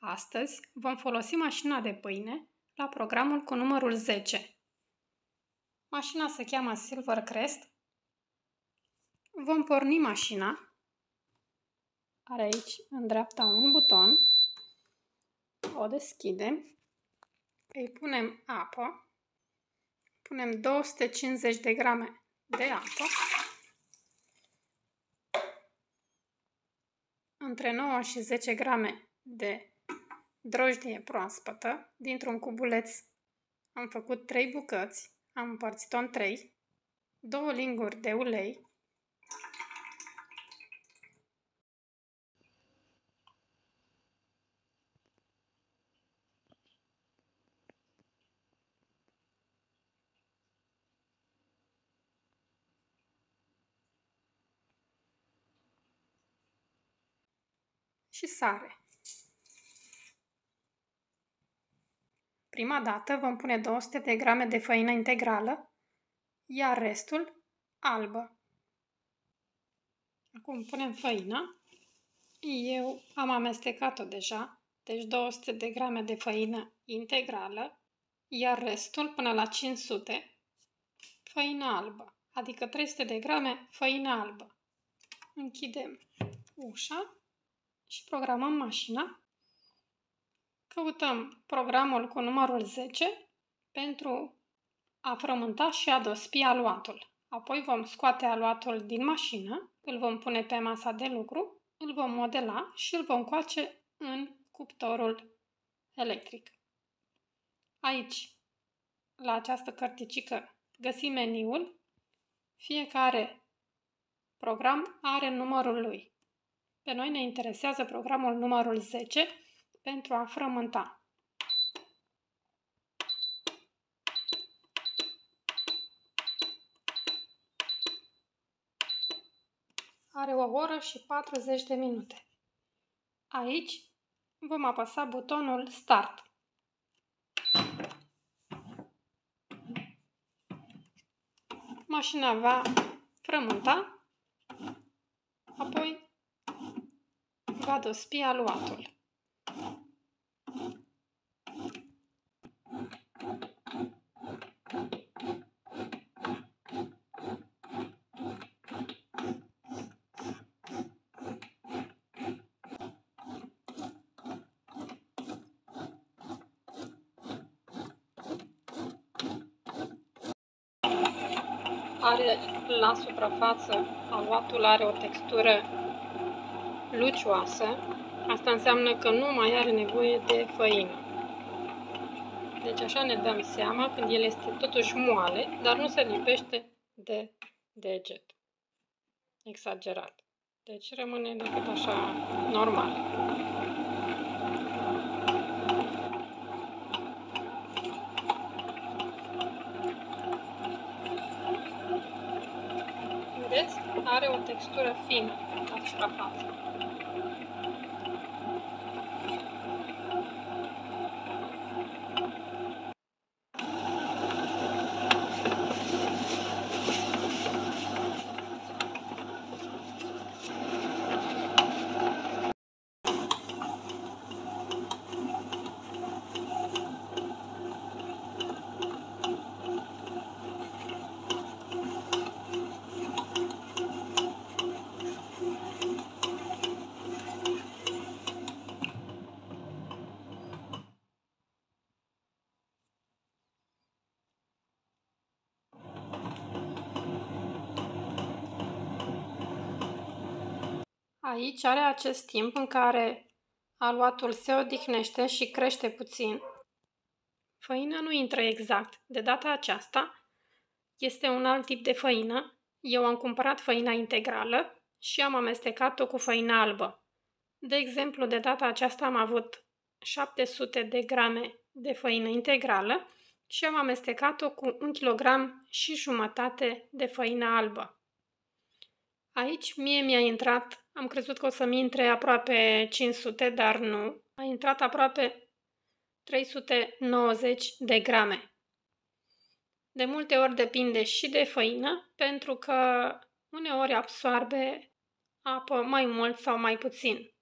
găsit! Astăzi vom folosi mașina de pâine la programul cu numărul 10. Mașina se cheamă Silvercrest. Vom porni mașina. Are aici în dreapta un buton. O deschidem. Îi punem apă. Punem 250 de grame de apă. Între 9 și 10 grame de drojdie proaspătă. Dintr-un cubuleț am făcut 3 bucăți, am împărțit-o în 3, 2 linguri de ulei, și sare. Prima dată vom pune 200 de grame de făină integrală, iar restul albă. Acum punem făina. Eu am amestecat-o deja, deci 200 de grame de făină integrală, iar restul până la 500 făină albă, adică 300 de grame făină albă. Închidem ușa și programăm mașina. Căutăm programul cu numărul 10 pentru a frământa și a dospi aluatul. Apoi vom scoate aluatul din mașină, îl vom pune pe masa de lucru, îl vom modela și îl vom coace în cuptorul electric. Aici, la această cărticică, găsim meniul. Fiecare program are numărul lui. Pe noi ne interesează programul numărul 10 pentru a frământa. Are o oră și 40 de minute. Aici vom apăsa butonul Start. Mașina va frământa, apoi va dospi aluatul. Are la suprafață, aluatul are o textură lucioasă, asta înseamnă că nu mai are nevoie de făină. Deci așa ne dăm seama când el este totuși moale, dar nu se lipește de deget. Exagerat. Deci rămâne decât așa normal. Vedeți? Are o textură fină la suprafață. Aici are acest timp în care aluatul se odihnește și crește puțin. Făina nu intră exact. De data aceasta este un alt tip de făină. Eu am cumpărat făina integrală și am amestecat-o cu făina albă. De exemplu, de data aceasta am avut 700 de grame de făină integrală și am amestecat-o cu 1 kg și jumătate de făină albă. Aici mie mi-a intrat, am crezut că o să-mi intre aproape 500, dar nu. A intrat aproape 390 de grame. De multe ori depinde și de făină, pentru că uneori absoarbe apă mai mult sau mai puțin.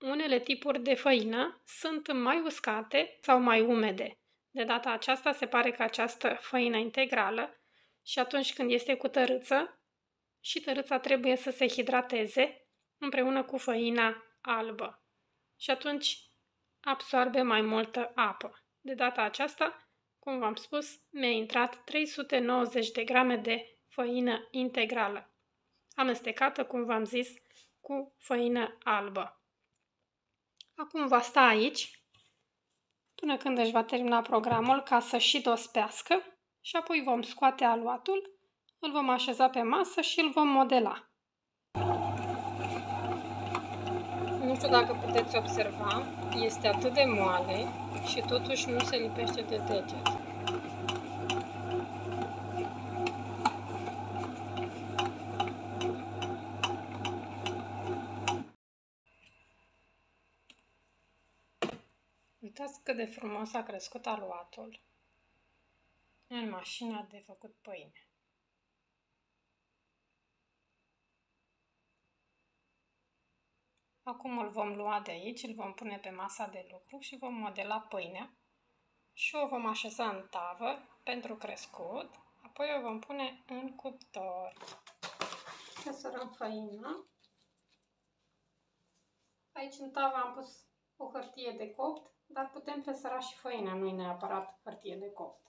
unele tipuri de făină sunt mai uscate sau mai umede. De data aceasta se pare că această făină integrală și atunci când este cu tărâță, și tărâța trebuie să se hidrateze împreună cu făina albă. Și atunci absorbe mai multă apă. De data aceasta, cum v-am spus, mi-a intrat 390 de grame de făină integrală, amestecată, cum v-am zis, cu făină albă. Acum va sta aici până când își va termina programul ca să și dospească și apoi vom scoate aluatul, îl vom așeza pe masă și îl vom modela. Nu știu dacă puteți observa, este atât de moale și totuși nu se lipește de deget. Uitați cât de frumos a crescut aluatul în mașina de făcut pâine. Acum îl vom lua de aici, îl vom pune pe masa de lucru și vom modela pâinea și o vom așeza în tavă pentru crescut, apoi o vom pune în cuptor. Presărăm făina. Aici în tavă am pus o hârtie de copt dar putem presăra și făina, nu e neapărat hârtie de copt.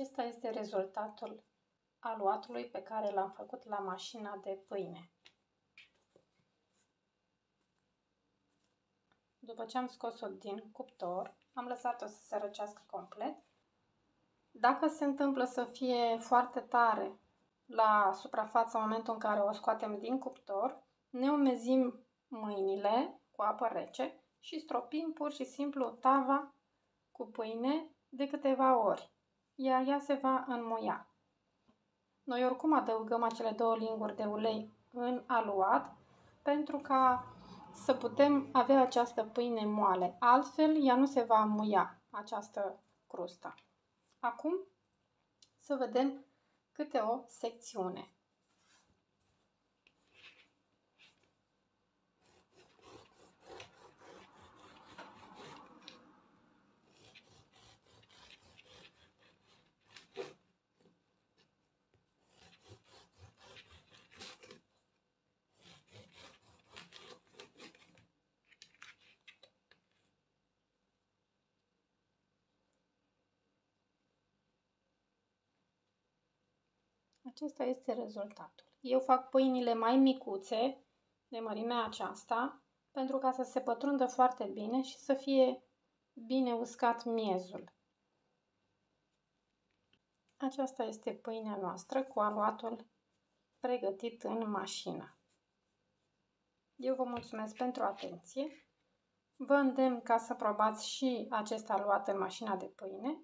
Acesta este rezultatul aluatului pe care l-am făcut la mașina de pâine. După ce am scos-o din cuptor, am lăsat-o să se răcească complet. Dacă se întâmplă să fie foarte tare la suprafață în momentul în care o scoatem din cuptor, ne umezim mâinile cu apă rece și stropim pur și simplu tava cu pâine de câteva ori iar ea se va înmuia. Noi oricum adăugăm acele două linguri de ulei în aluat pentru ca să putem avea această pâine moale. Altfel, ea nu se va înmuia, această crustă. Acum, să vedem câte o secțiune. Acesta este rezultatul. Eu fac pâinile mai micuțe, de mărimea aceasta, pentru ca să se pătrundă foarte bine și să fie bine uscat miezul. Aceasta este pâinea noastră cu aluatul pregătit în mașină. Eu vă mulțumesc pentru atenție. Vă îndemn ca să probați și acest aluat în mașina de pâine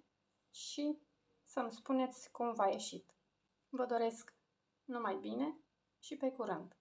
și să-mi spuneți cum v-a ieșit. Vă doresc numai bine și pe curând!